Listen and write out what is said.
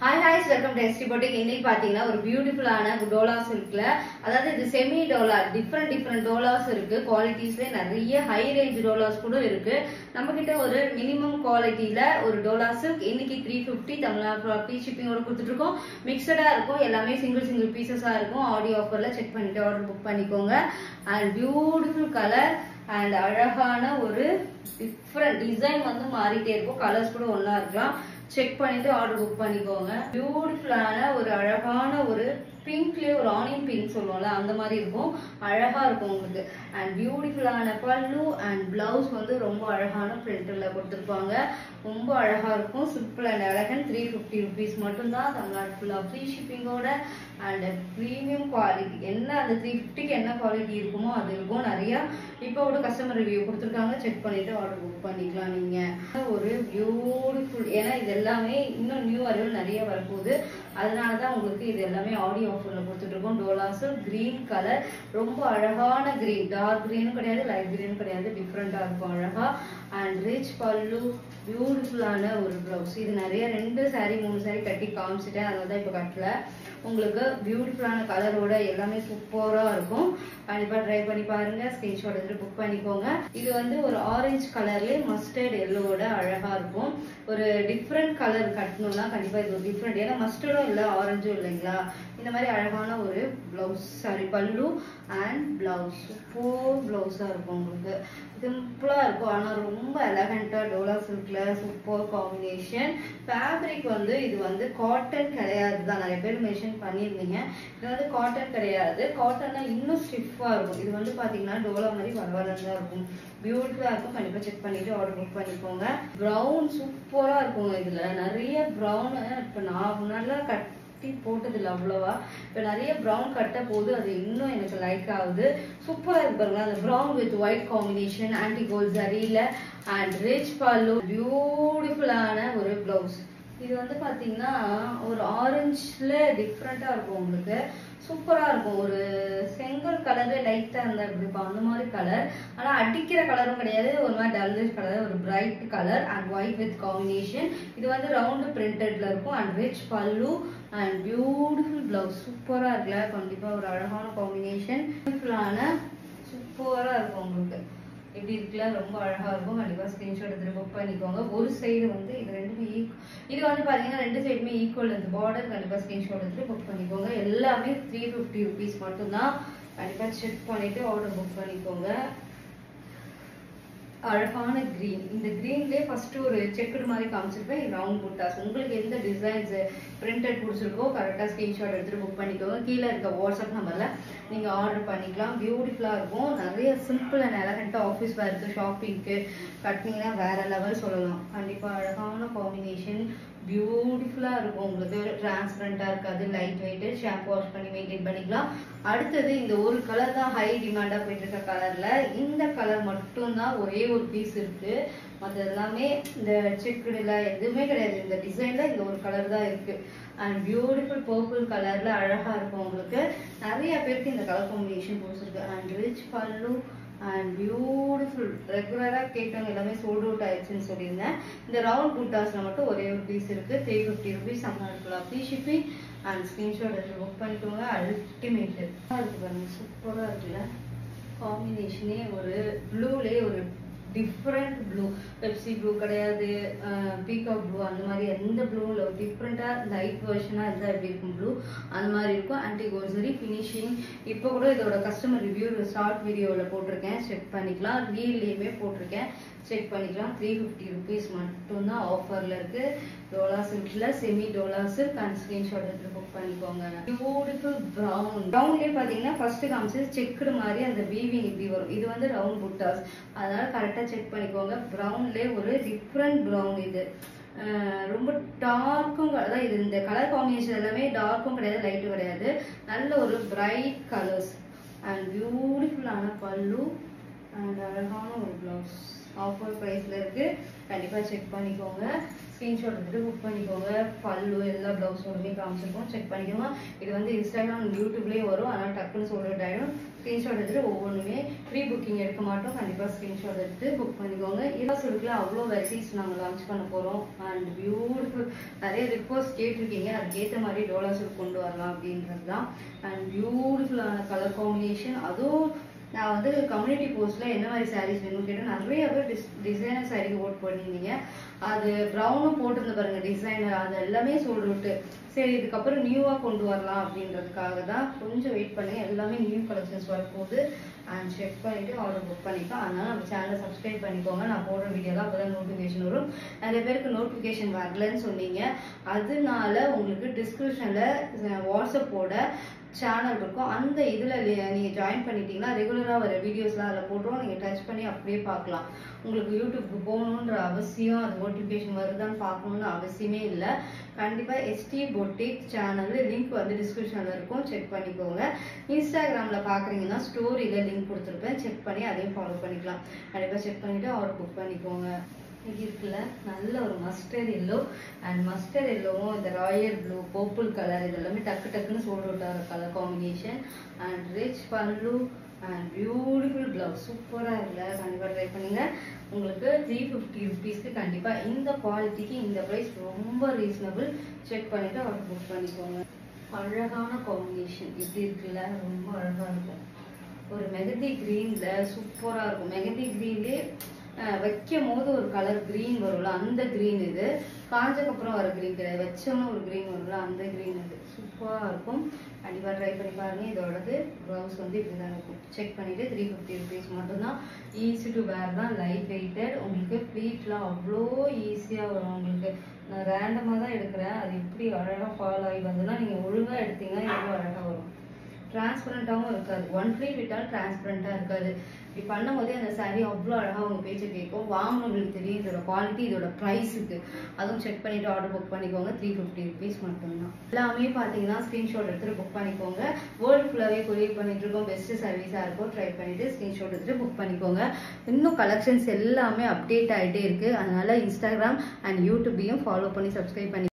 Hi ஹாய்ஸ் welcome to S D boutique இன்னைக்கு பாத்தீங்கன்னா ஒரு பியூட்டிஃபுல்லான டோலாஸ் இருக்குல்ல அதாவது இது semi Dola different different dolas இருக்கு. குவாலிட்டிஸ்ல நிறைய ஹை ரேஞ்ச் டோலாஸ் கூட இருக்கு. நம்ம கிட்ட ஒரு மினிமம் குவாலிட்டியில ஒரு டோலா சில்க் இன்னைக்கு த்ரீ ஃபிஃப்டி தமிழ்நாடு ஃப்ரீ ஷிப்பிங்கோட கொடுத்துட்டு இருக்கோம் மிக்சடா இருக்கும் எல்லாமே சிங்கிள் சிங்கிள் பீசஸா இருக்கும். ஆடியோ ஆஃபர்ல செக் பண்ணிட்டு ஆர்டர் புக் பண்ணிக்கோங்க. அண்ட் பியூட்டிஃபுல் கலர் அண்ட் அழகான ஒரு டிஃப்ரெண்ட் டிசைன் வந்து மாறிட்டே இருக்கும். கலர்ஸ் கூட ஒன்றா இருக்கலாம். செக் பண்ணிட்டு ஆர்டர் புக் பண்ணிக்கோங்க. பியூட்டிஃபுல்லான ஒரு அழகான ஒரு பிங்க்லேயே ஒரு ஆனியன் பிங்க் சொல்லுவோம்ல அந்த மாதிரி இருக்கும். அழகாக இருக்கும் உங்களுக்கு. அண்ட் பியூட்டிஃபுல்லான பல்லு அண்ட் பிளவுஸ் வந்து ரொம்ப அழகான பிரிண்டில் கொடுத்துருப்பாங்க. ரொம்ப அழகாக இருக்கும். சிம்பிள் அண்ட் அழகன் த்ரீ ஃபிஃப்டி ருபீஸ் மட்டும்தான். தமிழ்நாடு ஃபுல்லாக ஃப்ரீ ஷிப்பிங்கோட அண்ட் ப்ரீமியம் குவாலிட்டி என்ன அந்த த்ரீ ஃபிஃப்டிக்கு என்ன குவாலிட்டி இருக்குமோ அது இருக்கும். நிறையா இப்போ கூட கஸ்டமர் ரிவ்யூ கொடுத்துருக்காங்க. செக் பண்ணிவிட்டு ஆர்டர் புக் பண்ணிக்கலாம் நீங்கள் ஒரு பியூட்டிஃபுல் ஏன்னா இது எல்லாமே இன்னும் நியூ அரைவல் நிறைய வரப்போகுது. அதனால தான் உங்களுக்கு இது எல்லாமே ஆடியோ ஆஃபரில் கொடுத்துட்ருக்கோம் டோலாஸும் க்ரீன் கலர் ரொம்ப அழகான க்ரீன் டார்க் க்ரீனும் கிடையாது லைட் கிரீனும் கிடையாது. டிஃப்ரெண்ட்டாக இருக்கும் அழகாக அண்ட் ரிச் பல்லு. பியூட்டிஃபுல்லான ஒரு ப்ளவுஸ் இது நிறைய ரெண்டு சாரீ மூணு சாரீ கட்டி காமிச்சிட்டேன். அதனால தான் இப்போ கட்டலை. உங்களுக்கு பியூட்டிஃபுல்லான கலரோட எல்லாமே சூப்பராக இருக்கும். கண்டிப்பாக ட்ரை பண்ணி பாருங்கள் ஸ்கிரீன்ஷாட் எடுத்து புக் பண்ணிக்கோங்க. இது வந்து ஒரு ஆரஞ்சு கலர்லேயே மஸ்டர்ட் எல்லோட அழகாக இருக்கும். ஒரு டிஃப்ரெண்ட் கலர் கட்டணும்னா கண்டிப்பாக இது ஒரு டிஃப்ரெண்ட் ஏன்னா மஸ்டர்டும் இல்லை ஆரஞ்சும் இல்லைங்களா? இந்த மாதிரி அழகான ஒரு பிளவுஸ் சாரி பல்லு அண்ட் பிளவுஸ் சூப்பர் ப்ளவுஸாக இருக்கும் உங்களுக்கு. சிம்பிளாக இருக்கும். ஆனால் ரொம்ப எலகண்ட்டாக டோலா சில்க்ல சூப்பர் காம்பினேஷன் ஃபேப்ரிக் வந்து இது வந்து காட்டன் கிடையாது தான் நிறைய பேர் மென்ஷன் பண்ணியிருந்தீங்க. இது வந்து காட்டன் கிடையாது. காட்டன்னா இன்னும் ஸ்டிஃபாக இருக்கும். இது வந்து பார்த்தீங்கன்னா டோலா மாதிரி வரவரன்னு தான் இருக்கும் பியூட்டிஃபுல்லாக இருக்கும். கண்டிப்பாக செக் பண்ணிவிட்டு ஆர்டர் புக் பண்ணிக்கோங்க. ப்ரௌன் சூப்பராக இருக்கும் இதில். நிறைய ப்ரௌன் இப்போ நான் முன்னாடிலாம் கட் கட்டி போட்டது இல்லை அவ்வளவா. இப்போ நிறைய ப்ரௌன் கட்ட போது அது இன்னும் எனக்கு லைக் ஆகுது. சூப்பராக இருக்கு பாருங்க. அந்த ப்ரௌன் வித் ஒயிட் காம்பினேஷன் ஆன்டி கோல்ட் சரியில அண்ட் ரிச் பாலு பியூட்டிஃபுல்லான ஒரு ப்ளவுஸ் இது வந்து பாத்தீங்கன்னா ஒரு ஆரஞ்சுல டிஃப்ரெண்டா இருக்கும் உங்களுக்கு. சூப்பரா இருக்கும். ஒரு செங்கல் கலரு லைட்டா இருந்தா எப்படி இருக்கும்? அந்த மாதிரி கலர் ஆனா அடிக்கிற கலரும் கிடையாது. ஒரு மாதிரி டல்லிஷ் கலர் ஒரு bright colour and white with combination இது வந்து ரவுண்டு பிரிண்டட்ல இருக்கும். அண்ட் ரிச் பல்லு அண்ட் பியூட்டிஃபுல் பிளவுஸ் சூப்பரா இருக்குல்ல. கண்டிப்பா ஒரு அழகான காம்பினேஷன் பியூட்டிஃபுல்லான சூப்பரா இருக்கும் உங்களுக்கு. எப்படி இருக்குல்ல ரொம்ப அழகா இருக்கும். கண்டிப்பா ஸ்கிரீன்ஷாட் எடுத்துட்டு புக் பண்ணிக்கோங்க. ஒரு சைடு வந்து இது ரெண்டுமே ஈக் இது வந்து பாத்தீங்கன்னா ரெண்டு சைடுமே ஈக்குவல் இந்த பார்டர் கண்டிப்பா ஸ்கிரீன்ஷாட் எடுத்துட்டு புக் பண்ணிக்கோங்க. எல்லாமே த்ரீ ஃபிஃப்டி ருபீஸ் மட்டும்தான். கண்டிப்பா செக் பண்ணிட்டு ஆர்டர் புக் பண்ணிக்கோங்க. அழகான கிரீன் இந்த கிரீன்லயே ஃபர்ஸ்ட் ஒரு செக்குடு மாதிரி காமிச்சிருப்பேன். ரவுண்ட் புட்டாஸ் உங்களுக்கு எந்த டிசைன்ஸ் பிரிண்டட் பிடிச்சிருக்கோ கரெக்டாக ஸ்கிரீன்ஷாட் எடுத்துட்டு புக் பண்ணிக்கோங்க. கீழே இருக்க வாட்ஸ்அப் நம்பர்ல நீங்க ஆர்டர் பண்ணிக்கலாம். பியூட்டிஃபுல்லா இருக்கும். நிறைய சிம்பிள் அண்ட் எலகண்டா ஆஃபீஸ் வேர்க்கு ஷாப்பிங்க்கு கட்டிங்லாம் வேற லெவல் சொல்லலாம். கண்டிப்பா அழகான காம்பினேஷன் பியூட்டிஃபுல்லாக இருக்கும் உங்களுக்கு. டிரான்ஸ்பரண்ட்டாக இருக்காது. லைட் வெயிட்டு ஷாம்பு வாஷ் பண்ணி மெயின்டைன் பண்ணிக்கலாம். அடுத்தது இந்த ஒரு கலர் தான் ஹை டிமாண்டாக போயிட்டு இருக்க கலரில் இந்த கலர் மட்டும் தான் ஒரே ஒரு பீஸ் இருக்குது மற்ற எல்லாமே இந்த செக்குடில் எதுவுமே கிடையாது. இந்த டிசைனில் இந்த ஒரு கலர் தான் இருக்குது அண்ட் பியூட்டிஃபுல் பர்பிள் கலரில் அழகாக இருக்கும் உங்களுக்கு. நிறைய பேருக்கு இந்த கலர் காம்பினேஷன் பிடிச்சிருக்கு. அண்ட் ரிச் பல்லு அண்ட் பியூட்டிஃபுல் ரெகுலராக கேட்டவங்க எல்லாமே சோல்ட் அவுட் ஆயிடுச்சுன்னு சொல்லியிருந்தேன். இந்த ரவுண்ட் குட்டாஸில் மட்டும் ஒரே ஒரு பீஸ் இருக்குது த்ரீ ஃபிஃப்டி ருபீஸ் தமிழ்நாட்டுல ஃப்ரீ ஷிப்பிங் அண்ட் ஸ்க்ரீன்ஷாட் எடுத்து புக் பண்ணிக்கோங்க. அல்டிமேட் இருக்கு பாருங்கள் சூப்பராக இருக்குல்ல. காம்பினேஷனே ஒரு ப்ளூலேயே ஒரு டிஃப்ரெண்ட் ப்ளூ பெப்சி ப்ளூ கிடையாது பீகாக் ப்ளூ அந்த மாதிரி எந்த ப்ளூவில் இல்லை. டிஃப்ரெண்ட்டாக லைட் வெர்ஷனாக இருந்தால் எப்படி இருக்கும் ப்ளூ அந்த மாதிரி இருக்கும். ஆன்டி கோல்சரி ஃபினிஷிங் இப்போ கூட இதோட கஸ்டமர் ரிவ்யூ ஷார்ட் வீடியோவில் போட்டிருக்கேன். செக் பண்ணிக்கலாம். ரீல்லையுமே போட்டிருக்கேன். செக் பண்ணிக்கலாம். த்ரீ ஃபிஃப்டி ருபீஸ் மட்டும்தான் ஆஃபரில் இருக்குது டோலா சில்க்ல செமி டோலா சில்க் அண்ட் ஸ்கிரீன்ஷாட் எடுத்து புக் பண்ணிக்கோங்க. பியூட்டிஃபுல் ப்ரௌன் ப்ரௌன்லேயே பார்த்தீங்கன்னா ஃபர்ஸ்ட் காமிச்சு செக்குடு மாதிரி அந்த வீவிங் இப்படி வரும். இது வந்து ரவுண்ட் புட்டாஸ் அதனால கரெக்டாக செக் பண்ணிக்கோங்க. ப்ரௌன்லேயே ஒரு டிஃப்ரெண்ட் ப்ரௌன் இது. அஹ் ரொம்ப டார்க்கும் அதான் இது இந்த கலர் காம்பினேஷன் எல்லாமே டார்க்கும் கிடையாது லைட்டும் கிடையாது. நல்ல ஒரு பிரைட் கலர்ஸ் அண்ட் பியூட்டிஃபுல்லான பல்லு. அண்ட் அழகான ஒரு ப்ளவுஸ் ஆஃபர் ப்ரைஸில் இருக்கு. கண்டிப்பாக செக் பண்ணிக்கோங்க. ஸ்க்ரீன்ஷாட் எடுத்துட்டு புக் பண்ணிக்கோங்க. பல்லு எல்லா ப்ளவுஸோடுமே காமிச்சிருக்கோம். செக் பண்ணிக்கோங்க. இது வந்து இன்ஸ்டாகிராம் யூடியூப்லேயும் வரும். அதனால் டக்குன்னு சொல்லிட்டு ஆயிடும் ஸ்க்ரீன்ஷாட் எடுத்துட்டு ஒவ்வொன்றுமே ப்ரீ புக்கிங் எடுக்க மாட்டோம். கண்டிப்பாக ஸ்க்ரீன்ஷாட் எடுத்து புக் பண்ணிக்கோங்க. இதா சொல்லிக்கல அவ்வளோ வெரைட்டிஸ் நாங்கள் லான்ச் பண்ண போகிறோம் அண்ட் பியூட்டிஃபுல் நிறைய ரிக்வஸ்ட் கேட்டிருக்கீங்க. அதுக்கேற்ற மாதிரி டோலா கொண்டு வரலாம் அப்படின்றது தான் அண்ட் பியூட்டிஃபுல்லான கலர் காம்பினேஷன் அதுவும் நான் வந்து கம்யூனிட்டி போஸ்ட்ல என்ன மாதிரி சாரீஸ் வேணும்னு கேட்டேன். நிறைய பேர் டிஸ் டிசைனர் சாரீ ஓட் பண்ணியிருந்தீங்க அது ப்ரௌனும் போட்டிருந்த பாருங்க டிசைனர் அது எல்லாமே சொல்லிட்டு சரி இதுக்கப்புறம் நியூவாக கொண்டு வரலாம் அப்படின்றதுக்காக தான் கொஞ்சம் வெயிட் பண்ணி எல்லாமே நியூ கலெக்ஷன்ஸ் வரப்போகுது. அண்ட் செக் பண்ணிவிட்டு ஆர்டர் புக் பண்ணிக்கலாம் அதனால் நம்ம சேனலை சப்ஸ்கிரைப் பண்ணிக்கோங்க. நான் போடுற வீடியோலாம் அப்போ தான் நோட்டிஃபிகேஷன் வரும். நிறைய பேருக்கு நோட்டிஃபிகேஷன் வரலன்னு சொன்னீங்க. அதனால உங்களுக்கு டிஸ்கிரிப்ஷனில் வாட்ஸ்அப்போட சேனல் இருக்கும். அந்த இதில் நீங்கள் ஜாயின் பண்ணிட்டீங்கன்னா ரெகுலராக வர வீடியோஸ்லாம் அதில் போட்டுருவோம் நீங்கள் டச் பண்ணி அப்படியே பார்க்கலாம். உங்களுக்கு யூடியூப்க்கு போகணுன்ற அவசியம் அது நோட்டிஃபிகேஷன் வருதான்னு பார்க்கணுன்னு அவசியமே இல்லை. கண்டிப்பாக எஸ்டி பொட்டிக் சேனல் லிங்க் வந்து டிஸ்கிரிப்ஷனில் இருக்கும். செக் பண்ணிக்கோங்க. இன்ஸ்டாகிராமில் பார்க்குறீங்கன்னா ஸ்டோரியில் லிங்க் கொடுத்துருப்பேன். செக் பண்ணி அதையும் ஃபாலோ பண்ணிக்கலாம். கண்டிப்பாக செக் பண்ணிவிட்டு அவர் புக் பண்ணிக்கோங்க. இருக்குல்ல? நல்ல ஒரு மஸ்டர்ட் எல்லோ அண்ட் மஸ்டர்ட் எல்லோவும் இந்த ராயல் ப்ளூ பர்பிள் கலர் இது எல்லாமே டக்கு டக்குன்னு சோல்ட் அவுட் ஆகிற கலர் காம்பினேஷன் அண்ட் ரிச் பல்லு அண்ட் பியூட்டிஃபுல் ப்ளவுஸ் சூப்பராக இருக்குல்ல? கண்டிப்பாக ட்ரை பண்ணுங்க. உங்களுக்கு த்ரீ ஃபிஃப்டி ருபீஸ்க்கு கண்டிப்பாக இந்த குவாலிட்டிக்கு இந்த ப்ரைஸ் ரொம்ப ரீசனபிள் செக் பண்ணிவிட்டு அவர் புக் பண்ணிக்கோங்க. அழகான காம்பினேஷன் இப்படி இருக்குல்ல? ரொம்ப அழகாக இருக்கும். ஒரு மெகந்தி க்ரீனில் சூப்பராக இருக்கும். மெகந்தி க்ரீன்லேயே வைக்கும் போது ஒரு கலர் க்ரீன் வரும்ல அந்த க்ரீன் இது. காஞ்சக்கப்புறம் வர க்ரீன் கிடையாது. வச்சோன்னு ஒரு க்ரீன் வரும்ல அந்த க்ரீன் இது. சூப்பராக இருக்கும். கண்டிப்பாக ட்ரை பண்ணி பாருங்க. இதோடது ப்ளவுஸ் வந்து இப்படி தான் இருக்கும். செக் பண்ணிட்டு த்ரீ ஃபிஃப்டி ருபீஸ் மட்டும்தான். ஈஸி டு வேர் தான். லைட் வெயிட்டட் உங்களுக்கு ப்ளீட்லாம் அவ்வளோ ஈஸியாக வரும் உங்களுக்கு. நான் ரேண்டமாக தான் எடுக்கிறேன். அது எப்படி அழகாக ஃபாலோ ஆகி வந்ததுன்னா நீங்கள் ஒழுங்காக எடுத்தீங்கன்னா எவ்வளோ அழகாக வரும். டிரான்ஸ்பரண்டாகவும் இருக்காது. ஒன் ப்ளீட் விட்டாலும் டிரான்ஸ்பரண்டாக இருக்காது. இப்படி பண்ணும்போதே அந்த saree அவ்வளோ அழகாக அவங்க பேச்சை கேட்கும். வாங்கினவங்களுக்கு தெரியும் இதோட குவாலிட்டி இதோட ப்ரைஸுக்கு அதுவும் செக் பண்ணிட்டு ஆர்டர் புக் பண்ணிக்கோங்க. த்ரீ ஃபிஃப்டி ருபீஸ் மட்டும்தான். எல்லாமே பார்த்தீங்கன்னா ஸ்க்ரீன்ஷாட் எடுத்துகிட்டு புக் பண்ணிக்கோங்க. வேர்ல்டு ஃபுல்லாகவே கொரியர் பண்ணிட்டு இருக்கோம். பெஸ்ட் சர்வீஸாக இருக்கும் ட்ரை பண்ணிட்டு ஸ்க்ரீன்ஷாட் எடுத்துகிட்டு புக் பண்ணிக்கோங்க. இன்னும் கலெக்ஷன்ஸ் எல்லாமே அப்டேட் ஆகிட்டே இருக்குது அதனால் இன்ஸ்டாகிராம் அண்ட் யூடியூப்பையும் ஃபாலோ பண்ணி சப்ஸ்கிரைப் பண்ணி